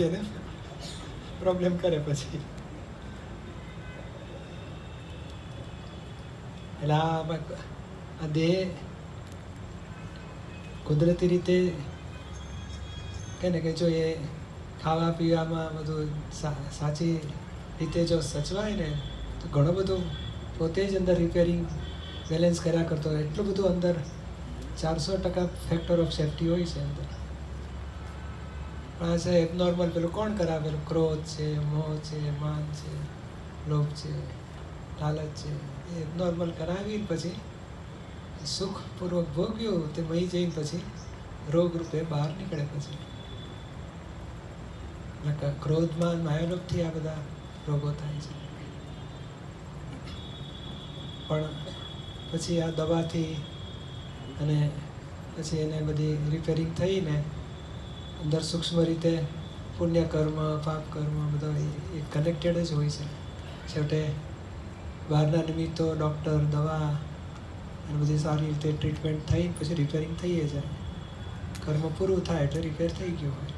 જેને પ્રોબ્લેમ કરે પછી. એટલે આ દેહ કુદરતી રીતે કે ને કે જો એ ખાવા પીવામાં બધું સાચી રીતે જો સચવાય ને, તો ઘણું બધું પોતે જ અંદર રિપેરિંગ બેલેન્સ કર્યા કરતો હોય. એટલું બધું અંદર ચારસો ટકા ફેક્ટર ઓફ સેફ્ટી હોય છે અંદર. પણ આ છે એબનોર્મલ પેલું કોણ કરાવે પેલું ક્રોધ છે, મોહ છે, માન છે, લોભ છે, લાલચ છે. એ એબનોર્મલ કરાવી પછી સુખપૂર્વક ભોગ્યું તે મહી જઈને પછી રોગ રૂપે બહાર નીકળે પછી. ક્રોધમાં માયાલોભથી આ બધા રોગો થાય છે. પણ પછી આ દવાથી અને પછી એને બધી રિપેરિંગ થઈને અંદર સૂક્ષ્મ રીતે પુણ્ય કર્મ, પાપ કર્મ બધા એ કનેક્ટેડ જ હોય છે. છેવટે બહારના નિમિત્તો ડૉક્ટર દવા અને બધી સારી રીતે ટ્રીટમેન્ટ થઈ, પછી રિપેરિંગ થઈએ જાય કર્મ પૂરું થાય એટલે રિપેર થઈ ગયું હોય.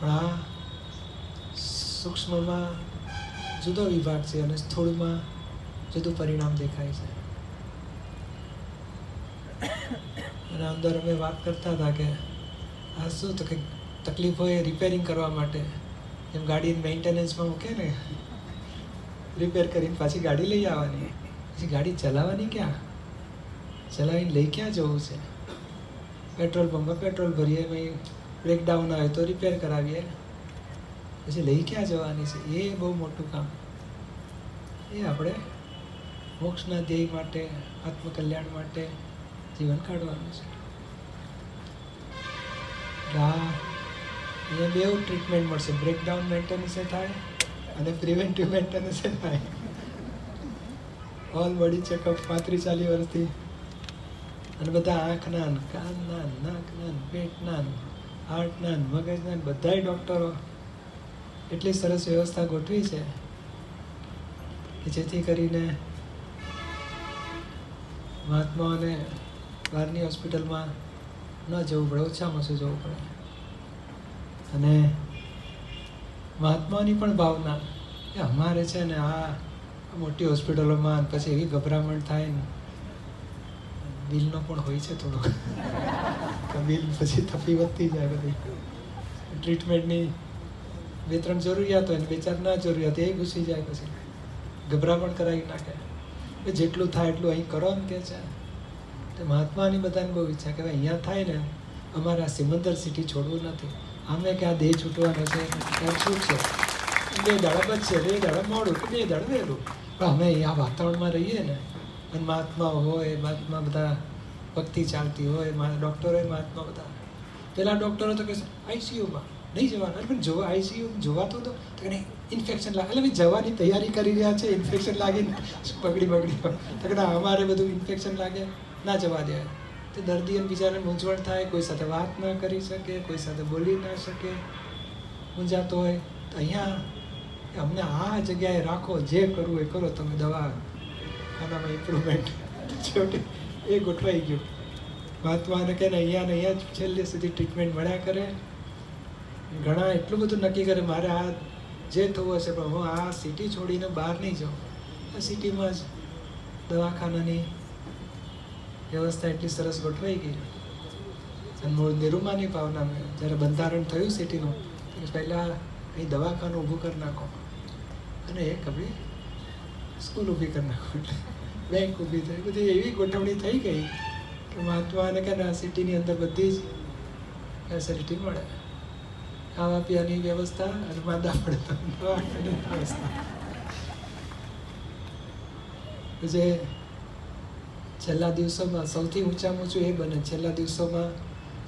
પણ આ સૂક્ષ્મમાં જુદો વિભાગ છે અને સ્થૂળમાં જુદું પરિણામ દેખાય છે. અને અંદર અમે વાત કરતા હતા કે આ શું તો કંઈક તકલીફ હોય રિપેરિંગ કરવા માટે? એમ ગાડી મેન્ટેનન્સમાં મૂકે ને રિપેર કરીને પાછી ગાડી લઈ આવવાની. પછી ગાડી ચલાવવાની ક્યાં? ચલાવીને લઈ ક્યાં જવું છે? પેટ્રોલ પંપમાં પેટ્રોલ ભરીએ, એમાં બ્રેકડાઉન આવે તો રિપેર કરાવીએ. પછી લઈ ક્યાં જવાની છે? એ બહુ મોટું કામ. એ આપણે મોક્ષના ધ્યેય માટે, આત્મકલ્યાણ માટે જીવન કાઢવાનું છે. એટલે આ બેવ ટ્રીટમેન્ટ મળશે. બ્રેકડાઉન મેન્ટેનન્સે થાય અને પ્રિવેન્ટિવ મેન્ટેનન્સે થાય. ઓલ બોડી ચેકઅપ પાંત્રીસ ચાલીસ વર્ષથી. અને બધા આંખના કાનના નાકના પેટના હાર્ટના મગજના બધાય ડૉક્ટરો એટલી સરસ વ્યવસ્થા ગોઠવી છે કે જેથી કરીને મહાત્માઓને બહારની હોસ્પિટલમાં ન જવું પડે ઓછામાં ઓછું જવું પડે? અને મહાત્માઓની પણ ભાવના કે અમારે છે ને આ મોટી હોસ્પિટલોમાં પછી એવી ગભરામણ થાય ને, બિલનો પણ હોય છે થોડોક. બિલ પછી થપી વધતી જાય બધી. ટ્રીટમેન્ટની બે ત્રણ જરૂરિયાત હોય ને, બે ચાર ના જરૂરિયાત એ ઘૂસી જાય પછી. ગભરામણ કરાવી નાખે. જેટલું થાય એટલું અહીં કરો ને કે છે. મહાત્માની બધાને બહુ ઈચ્છા કે અહીંયા થાય ને, અમારે આ સિમંદર સિટી છોડવું નથી. અમે કે આ દેહ છૂટવાનો છે ત્યાં છૂટશે બે દાડા બચશે બે દાડા મોડું કે બે દાડા પણ અમે અહીંયા વાતાવરણમાં રહીએ ને, અને મહાત્મા હોય, મહાત્મા બધા ભક્તિ ચાલતી હોય મારા ડૉક્ટર હોય મહાત્મા બધા, પેલા ડૉક્ટરો તો કહેશે આઈસીયુમાં નહીં જવાનું. પણ જોવા આઈસીયુ જોવાતું તો નહીં, ઇન્ફેક્શન લાગે. એટલે જવાની તૈયારી કરી રહ્યા છે ઇન્ફેક્શન લાગીને, પગડી બગડી. તો કે અમારે બધું ઇન્ફેક્શન લાગે. ના જવા દે. તે દર્દીઓને બિચારાને મૂંઝવણ થાય, કોઈ સાથે વાત ના કરી શકે, કોઈ સાથે બોલી ના શકે. મૂંઝાતો હોય તો અહીંયા અમને આ જગ્યાએ રાખો, જે કરવું એ કરો, તમે દવા ખાનામાં ઇમ્પ્રુવમેન્ટ છેવટે એ ગોઠવાઈ ગયું. મહાત્માને કે અહીંયા ને અહીંયા જ છેલ્લે સુધી ટ્રીટમેન્ટ મળ્યા કરે. ઘણા એટલું બધું નક્કી કરે, મારે આ જે થવું હશે પણ હું આ સિટી છોડીને બહાર નહીં જાઉં. આ સિટીમાં જ દવાખાનાની વ્યવસ્થા એટલી સરસ ગોઠવાઈ ગઈ. અને મૂળ નિરૂમાની ભાવના મેં જ્યારે બંધારણ થયું સિટીનું પહેલાં અહીં દવાખાનું ઊભું કરી નાખો. અને એક હવે સ્કૂલ ઊભી કરી નાખો બેંક ઊભી થઈ. બધી એવી ગોઠવણી થઈ ગઈ કે મહાત્માને કે ના, સિટીની અંદર બધી જ ફેસિલિટી મળે. ખાવા પીવાની વ્યવસ્થા, અને માંદા પડે દવાખાની વ્યવસ્થા જે છેલ્લા દિવસોમાં સૌથી ઊંચામાં ઊંચું એ બને? છેલ્લા દિવસોમાં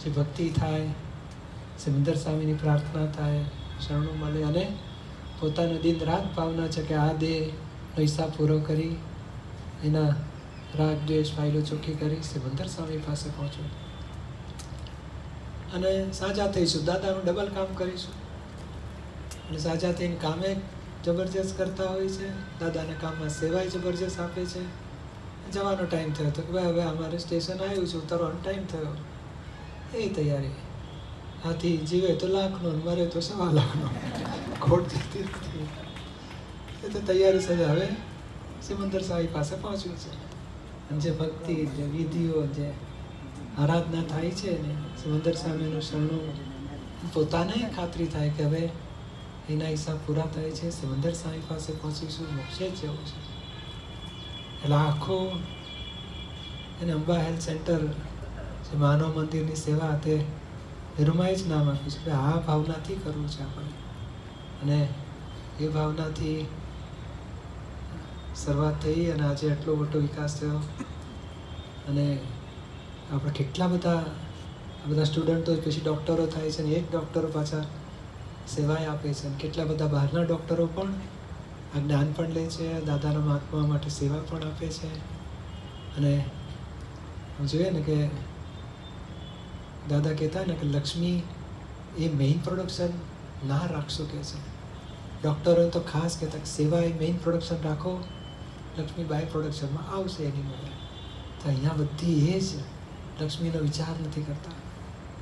જે ભક્તિ થાય, સિમંદર સ્વામીની પ્રાર્થના થાય, શરણો મળે અને પોતાનો દિન રાત ભાવના છે કે આ દેહ પૈસા પૂરો કરી, એના રાગ, દ્વેષ ફાઇલો ચોખ્ખી કરી સિમંદર સ્વામી પાસે પહોંચો. અને સાજા થઈશું. દાદાનું ડબલ કામ કરીશું. અને સાજા થઈને કામે જબરજસ્ત કરતા હોય છે. દાદાના કામમાં સેવાય જબરજસ્ત આપે છે. જવાનો ટાઈમ થયો તો કે ભાઈ હવે અમારે સ્ટેશન આવ્યું છે, ઉતરવાનો ટાઈમ થયો. એ તૈયારી. હાથી જીવે તો લાખનો મરે તો સવા લાખનો. ખોટ જતી એ તો તૈયારી સાથે હવે સિમંદર સાહેબ પાસે પહોંચ્યું છે. અને જે ભક્તિ, જે વિધિઓ, જે આરાધના થાય છે ને, સિમંદર સામેનું શરણું પોતાને ખાતરી થાય કે હવે એના હિસાબ પૂરા થાય છે. સિમંદર સાહેબ પાસે પહોંચીશું, મોક્ષે જ જવું છે. એટલે આખું એને અંબા હેલ્થ સેન્ટર જે માનવ મંદિરની સેવા તે નિરૂમાએ જ નામ આપ્યું છે. આ ભાવનાથી કરવું છે આપણે. અને એ ભાવનાથી શરૂઆત થઈ અને આજે આટલો મોટો વિકાસ થયો. અને આપણે કેટલા બધા, આ બધા સ્ટુડન્ટો પછી ડૉક્ટરો થાય છે અને એક ડૉક્ટરો પાછા સેવાએ આપે છે. અને કેટલા બધા બહારના ડૉક્ટરો પણ આ જ્ઞાન પણ લે છે, દાદાના મહાત્મા માટે સેવા પણ આપે છે. અને જોઈએ ને કે દાદા કહેતા ને કે લક્ષ્મી એ મેઇન પ્રોડક્શન ના રાખશો કે છે. ડૉક્ટરો તો ખાસ કહેતા કે સેવા એ મેઇન પ્રોડક્શન રાખો, લક્ષ્મી બાય પ્રોડક્શનમાં આવશે એની મળે તો અહીંયા બધી એ જ લક્ષ્મીનો વિચાર નથી કરતા.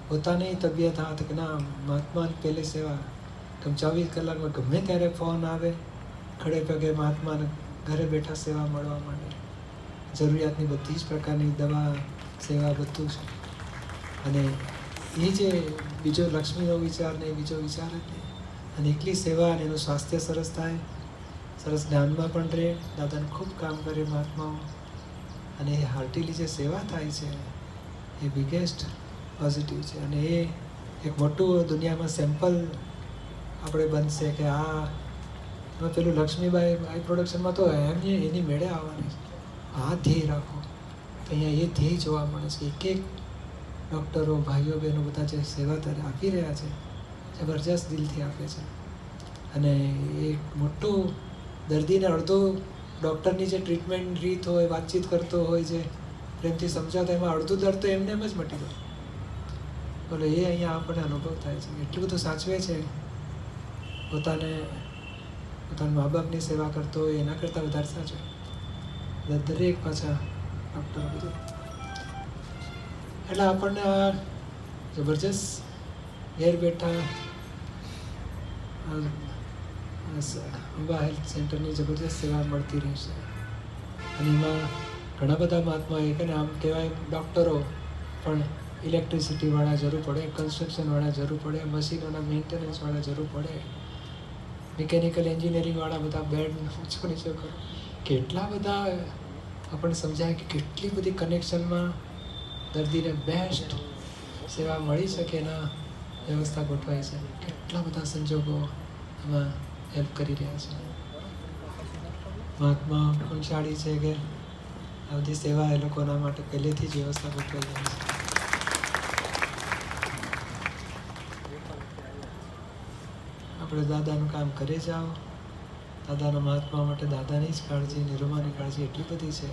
પોતાની તબિયત હાથ કે ના, મહાત્માની પહેલે સેવા ગમ ચોવીસ કલાકમાં ગમે ત્યારે ફોન આવે ખડે પગે મહાત્માને ઘરે બેઠા સેવા મળવા માંડે જરૂરિયાતની બધી જ પ્રકારની દવા, સેવા બધું છે અને એ જે બીજો લક્ષ્મીનો વિચાર ને બીજો વિચાર જ અને એકલી સેવા અને એનું સ્વાસ્થ્ય સરસ થાય. સરસ જ્ઞાનમાં પણ રહે. દાદાને ખૂબ કામ કરે મહાત્માઓ. અને એ હાર્ટીલી જે સેવા થાય છે, એ બિગેસ્ટ પોઝિટિવ છે. અને એ એક મોટું દુનિયામાં સેમ્પલ આપણે બનશે કે આ પેલું લક્ષ્મીબાઈ આઈ પ્રોડક્શનમાં તો એમને એની મેળે આવવાની છે. આ ધ્યેય રાખો. તો અહીંયા એ ધ્યેય જોવા મળે છે. એક એક ડૉક્ટરો ભાઈઓ, બહેનો બધા જે સેવા ત્યારે આપી રહ્યા છે, જબરજસ્ત દિલથી આપે છે. અને એક મોટું દર્દીને અડધો ડૉક્ટરની જે ટ્રીટમેન્ટ રીત હોય, વાતચીત કરતો હોય છે પ્રેમથી સમજાવતો એમાં અડધું દર્દ તો એમને એમ જ મટી ગયો. બોલો એ અહીંયા આપણને અનુભવ થાય છે. એટલું બધું સાચવે છે. પોતાને પોતાના મા બાપની સેવા કરતો હોય એના કરતાં વધારે સાચવે દરેક પાછા ડૉક્ટર બધું. એટલે આપણને આ જબરજસ્ત ઘેર બેઠા અંબા હેલ્થ સેન્ટરની જબરજસ્ત સેવા મળતી રહેશે અને એમાં ઘણા બધા મહાત્મા એ કે આમ કહેવાય, ડૉક્ટરો પણ ઇલેક્ટ્રિસિટીવાળા જરૂર પડે, કન્સ્ટ્રક્શનવાળા જરૂર પડે, મશીનોના મેન્ટેનન્સવાળા જરૂર પડે. મિકેનિકલ એન્જિનિયરિંગવાળા બધા બેડ ઊંચો નીચો કરો? કેટલા બધા આપણને સમજાય કે કેટલી બધી કનેક્શનમાં દર્દીને બેસ્ટ સેવા મળી શકે એના વ્યવસ્થા ગોઠવાય છે. કેટલા બધા સંજોગો એમાં હેલ્પ કરી રહ્યા છે. મહાત્મા પુણશાળી છે કે આ બધી સેવા એ લોકોના માટે પહેલેથી જ વ્યવસ્થા ગોઠવાઈ રહી છે. આપણે દાદાનું કામ કરે જાઓ. દાદાના મહાત્મા માટે દાદાની જ કાળજી, નિરૂમાની કાળજી એટલી બધી છે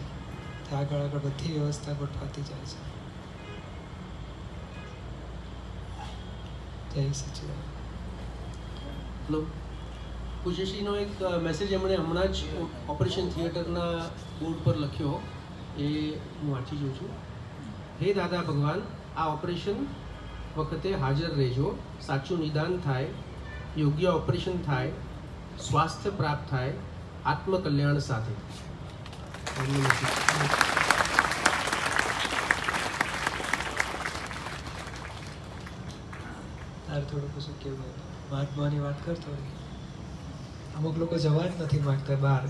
કે આગળ આગળ બધી વ્યવસ્થા ગોઠવાતી જાય છે. જય સચિદાન પૂજ્યશ્રીનો એક મેસેજ એમણે હમણાં જ ઓપરેશન થિયેટરના બોર્ડ પર લખ્યો. એ હું વાંચી જોઉં છું. હે દાદા ભગવાન, આ ઓપરેશન વખતે હાજર રહેજો. સાચું નિદાન થાય યોગ્ય ઓપરેશન થાય સ્વાસ્થ્ય પ્રાપ્ત થાય આત્મકલ્યાણ સાથે. તારે થોડું કશું કેવું મહાત્માની વાત કરતો હોય અમુક લોકો જવા જ નથી માગતા બહાર.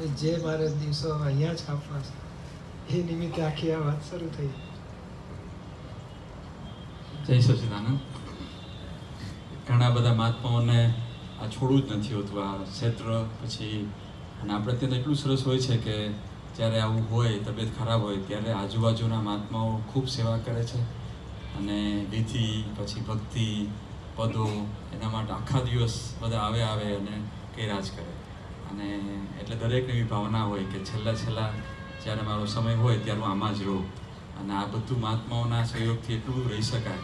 એ જે મારે દિવસો અહીંયા જ કાપવા છે. એ નિમિત્તે આખી આ વાત શરૂ થઈ. જય સચિદાનંદ. ઘણા બધા મહાત્માઓને આ છોડવું જ નથી હોતું, આ ક્ષેત્ર પછી અને આપણે ત્યાં એટલું સરસ હોય છે કે જ્યારે આવું હોય, તબિયત ખરાબ હોય, ત્યારે આજુબાજુના મહાત્માઓ ખૂબ સેવા કરે છે. અને વિધિ, પછી ભક્તિ, પદો, એના માટે આખા દિવસ બધા આવે આવે અને કર્યા કરે. અને એટલે દરેકને એવી ભાવના હોય કે છેલ્લા છેલ્લા જ્યારે મારો સમય હોય ત્યારે હું આમાં જ રહું. અને આ બધું મહાત્માઓના સહયોગથી એટલું રહી શકાય.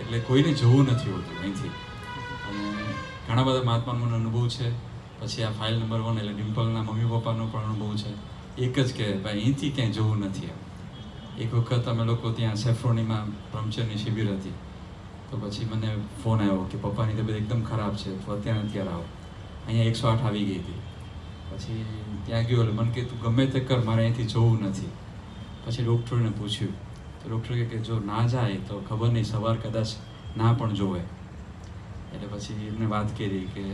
એટલે કોઈને જવું નથી હોતું અહીંથી. અને ઘણા બધા મહાત્માનો મને અનુભવ છે. પછી આ ફાઇલ નંબર વન એટલે ડિમ્પલના મમ્મી પપ્પાનો પણ અનુભવ છે. એક જ કે ભાઈ, અહીંથી ક્યાંય જવું નથી એમ. એક વખત અમે લોકો ત્યાં સેફ્રોનીમાં બ્રહ્મચર્યની શિબિર હતી. તો પછી મને ફોન આવ્યો કે પપ્પાની તબિયત એકદમ ખરાબ છે, તો અત્યારે અત્યારે આવો. અહીંયા એકસો આઠ આવી ગઈ હતી. પછી ત્યાં ગયો એટલે મને કે, તું ગમે તે કર, મારે અહીંથી જવું નથી. પછી ડૉક્ટરને પૂછ્યું. તો ડૉક્ટર કે જો ના જાય તો ખબર નહીં, સવાર કદાચ ના પણ જોવે. એટલે પછી એમને વાત કરી કે,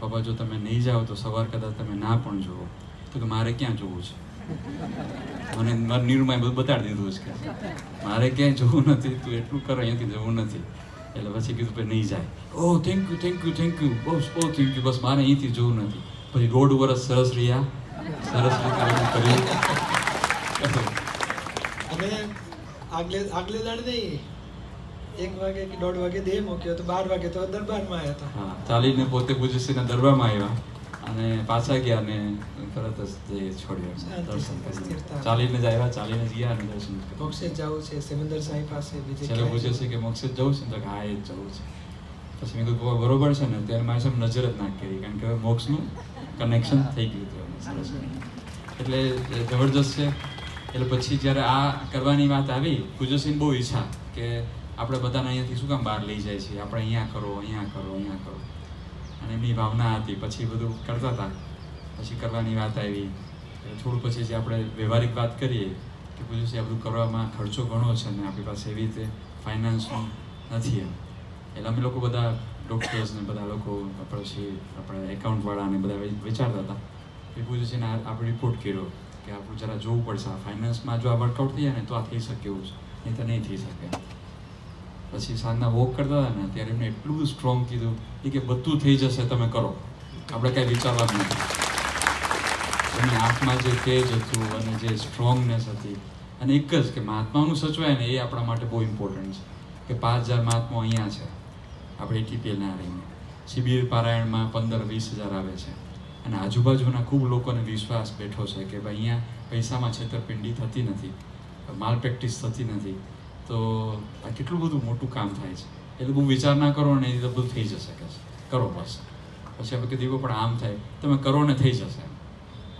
પપ્પા, જો તમે નહીં જાઓ તો સવાર કદાચ તમે ના પણ જુઓ. તો કે, મારે ક્યાં જોવું છે? મને, મારા નીરુમાં બધું બતાડી દીધું છે કે, મારે ક્યાંય જવું નથી, તું એટલું કર, અહીંયાથી જવું નથી. એટલે પછી કીધું ભાઈ નહીં જાય. ઓ thank you thank you thank you બહુ ઓ થેન્ક યુ બસ, મારે અહીંથી જવું નથી. પછી દોઢ વર્ષ સરસ રહ્યા. સરસ રીતે કર્યું. આગલે આગલે દાડે નહીં? એક વાગે કે દોઢ વાગે દેહ મૂક્યો તો બાર વાગે તો દરબારમાં આવ્યા હતા. હા ચાલીને પોતે પૂજ્યશ્રીના દરબારમાં આવ્યા અને પાછા ગયા ને તરત જ જે છોડ્યો. દર્શન ચાલીને જ આવ્યા ચાલીને જ ગયા અને દર્શન મોક્ષે જવું છે. સિમંદર સાંઈ પાસે બીજે છેલ્લે ક્યાંય પૂછે છે કે મોક્ષે જવું છે? તો હા એ જ જવું છે. પછી મેં કીધું બરોબર છે ને. ત્યારે મારી સામે નજર જ ના કરી કારણ કે હવે મોક્ષનું કનેક્શન થઈ ગયું હતું સરસ. એટલે જબરજસ્ત છે. એટલે પછી જ્યારે આ કરવાની વાત આવી પૂજ્યસિંહ બહુ ઈચ્છા કે આપણે બધાને અહીંયાથી શું કામ બહાર લઈ જાય છે? આપણે અહીંયા કરો અહીંયા કરો અહીંયા કરો. અને એમની ભાવના હતી. પછી બધું કરતા હતા. પછી કરવાની વાત આવી. થોડું પછી જે આપણે વ્યવહારિક વાત કરીએ કે પૂછ્યું આ બધું કરવામાં ખર્ચો ઘણો છે ને આપણી પાસે એવી રીતે ફાઇનાન્સનું નથી એમ. એટલે અમે લોકો બધા ડૉક્ટર્સ ને બધા લોકો, પછી આપણે એકાઉન્ટવાળાને બધા વિચારતા હતા એ પૂછ્યું છે ને આપણે રિપોર્ટ કર્યો કે આપણું જરા જોવું પડશે. આ ફાઇનાન્સમાં જો આ વર્કઆઉટ થઈ જાય ને તો આ થઈ શકે એવું છે. નહીં તો નહીં થઈ શકે. પછી સાંજના વોક કરતા હતા ને, ત્યારે એમને એટલું બધું સ્ટ્રોંગ કીધું એ કે બધું થઈ જશે, તમે કરો. આપણે કાંઈ વિચારવાનું નથી. એમની આંખમાં જે તેજ હતું અને જે સ્ટ્રોંગનેસ હતી, અને એક જ કે મહાત્માનું સચવાય ને એ આપણા માટે બહુ ઇમ્પોર્ટન્ટ છે. કે પાંચ હજાર મહાત્મા અહીંયા છે. આપણે ટીપીએલના રહીને. શિબિર પારાયણમાં પંદર વીસ હજાર આવે છે. અને આજુબાજુના ખૂબ લોકોને વિશ્વાસ બેઠો છે કે ભાઈ અહીંયા પૈસામાં છેતરપિંડી થતી નથી, માલ પ્રેક્ટિસ થતી નથી. તો આ કેટલું બધું મોટું કામ થાય છે. એટલે બહુ વિચાર ના કરો ને એ બધું થઈ જશે કે. કરો બસ. પછી આપણે કીધું પણ આમ થાય. તમે કરો ને થઈ જશે.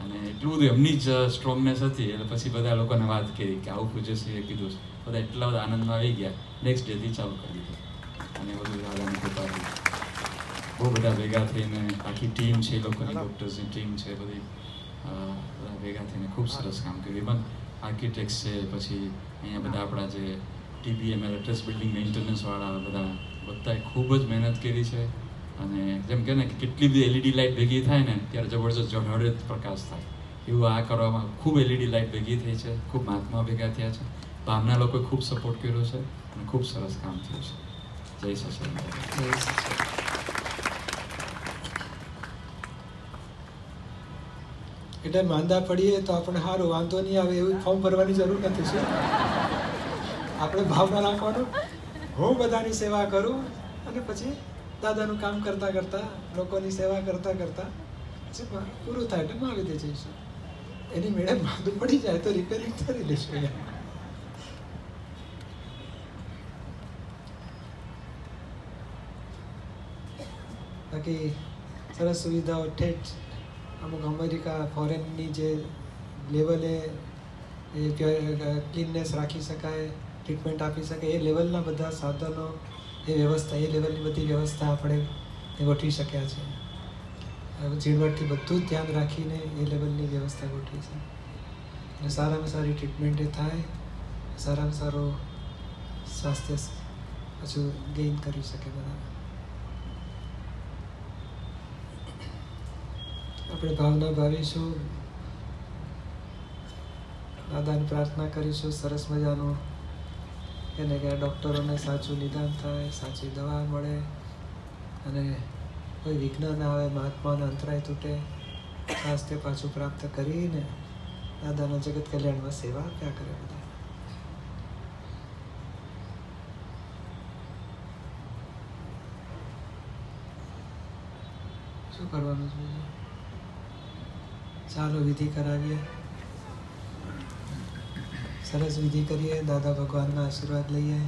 અને એટલું બધું એમની જ સ્ટ્રોંગનેસ હતી, એટલે પછી બધા લોકોને વાત કરી કે આવું પૂજ્યશ્રીએ કીધું. છે બધા એટલા બધા આનંદમાં આવી ગયા. નેક્સ્ટ ડેથી ચાલુ કરી દીધું. અને બધું દાદાની કૃપાથી. બહુ બધા ભેગા થઈને, આખી ટીમ છે, એ લોકોની ડૉક્ટર્સની ટીમ છે, બધી. બધા ભેગા થઈને ખૂબ સરસ કામ કર્યું. ઇવન આર્કિટેક્ટ છે, પછી અહીંયા બધા આપણા જે ટીબીએમએલ એડ્રેસ બિલ્ડિંગ મેન્ટેનન્સવાળા બધા બધાએ ખૂબ જ મહેનત કરી છે. અને જેમ કે ને કેટલી બધી એલઈડી લાઇટ ભેગી થાય ને, ત્યારે જબરજસ્ત જળહળે પ્રકાશ થાય. એવું આ કરવામાં ખૂબ એલઈડી લાઇટ ભેગી થઈ છે, ખૂબ મહાત્મા ભેગા થયા છે. ભાવના લોકોએ ખૂબ સપોર્ટ કર્યો છે અને ખૂબ સરસ કામ થયું છે. જય સચિન એટલે માંદા પડીએ તો આપણે સારું વાંધો નહીં આવે, એવું ફોર્મ ભરવાની જરૂર નથી શું આપણે ભાવના રાખવાનું. હું બધાની સેવા કરું અને પછી દાદાનું કામ કરતા કરતા, લોકોની સેવા કરતા કરતા પછી પૂરું થાય એટલે મહાવિદ્ય જઈશું. એની મેળે માંદું પડી જાય તો રિપેરિંગ કરી લેશું. બાકી સરસ સુવિધાઓ ઠેઠ અમુક અમેરિકા ફોરેનની જે લેવલે એ ક્લીનનેસ રાખી શકાય. ટ્રીટમેન્ટ આપી શકે, એ લેવલના બધા સાધનો, એ વ્યવસ્થા, એ લેવલની બધી વ્યવસ્થા આપણે ગોઠવી શક્યા છે. ઝીણવટથી બધું જ ધ્યાન રાખીને એ લેવલની વ્યવસ્થા ગોઠવી છે. અને સારામાં સારી ટ્રીટમેન્ટ એ થાય, સારામાં સારો સ્વાસ્થ્ય પાછું ગેઇન કરી શકે બધા આપણે ભાવના ભાવીશું, દાદાને પ્રાર્થના કરીશું, સરસ મજાનું એને કે ડૉક્ટરોને સાચું નિદાન થાય, સાચી દવા મળે અને કોઈ વિઘ્ન આવે મહાત્માને અંતરાય તૂટે, સ્વાસ્થ્ય પાછું પ્રાપ્ત કરીને દાદાના જગત કલ્યાણમાં સેવા આપ્યા કરે બધા શું કરવાનું છે? ચાલો વિધિ કરાવીએ સરસ વિધિ કરીએ દાદા ભગવાનના આશીર્વાદ લઈએ.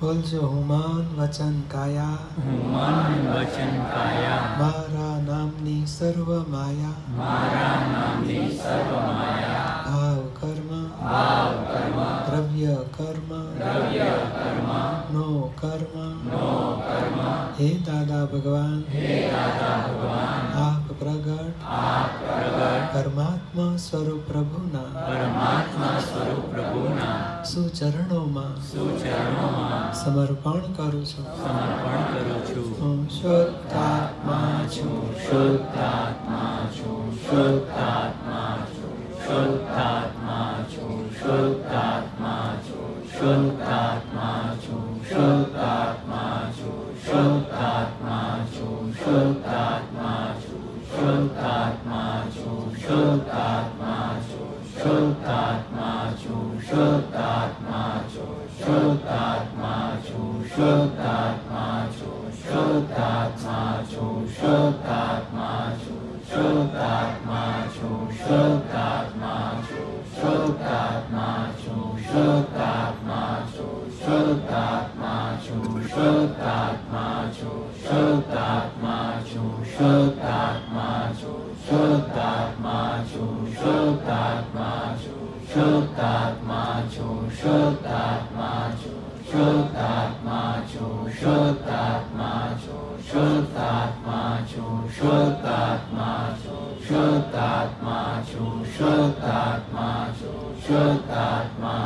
બોલજો હુમાન વચન કાયા. હુમાન વચન કાયા. મારા નામની સર્વ માયા. મારા નામની સર્વ માયા. ભાવ કર્મ. ભાવ કર્મ. દ્રવ્ય કર્મ. દ્રવ્ય કર્મ. નો કર્મ. નો કર્મ. હે દાદા ભગવાન. હે દાદા ભગવાન. આપ પ્રગટ. આપ પ્રગટ. પરમાત્મા સ્વરૂપ પ્રભુના ચરણોમાં સુચરણોમાં સમર્પણ કરું છું. સમર્પણ કરું છું. હું શુદ્ધાત્મા છું. શુદ્ધાત્મા છું. શુદ્ધાત્મા Loka. ชุตัดมา